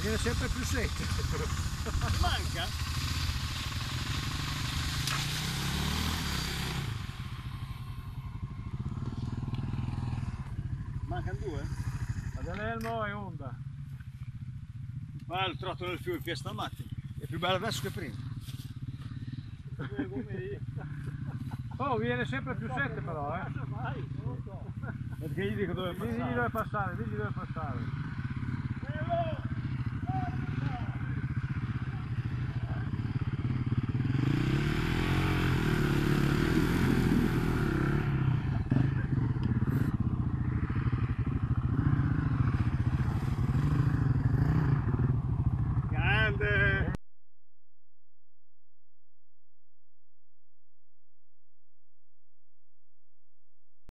viene sempre più sette. Manca? Mancano due? Adelelmo e Onda. Ma il trotto del fiume fiesta stamattina È più bello adesso che prima. Oh, viene sempre più sette però, eh. Perché gli dico dove Digli passare. dove passare, digli dove passare. Eh,